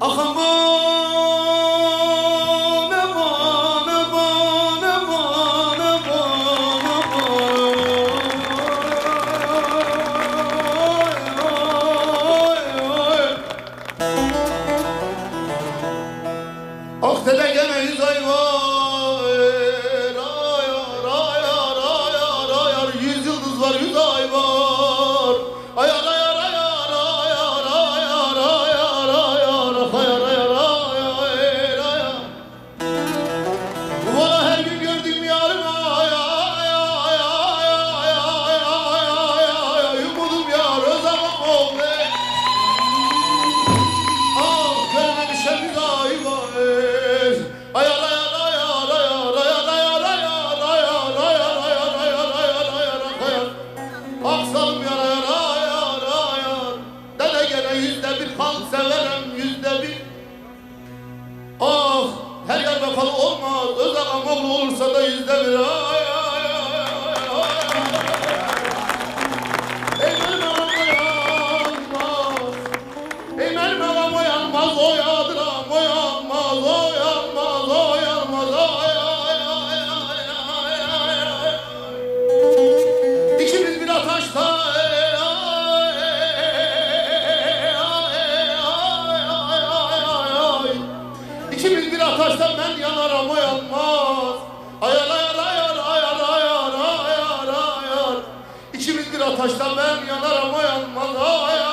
阿,감 사. Kahrolursa da yüzde bir ay. atarsa ben yanarım yanmaz. Ayar ayar ayar ayar ayar ayar ayar. 2000 lira taşla ben yanarım yanmaz ayar.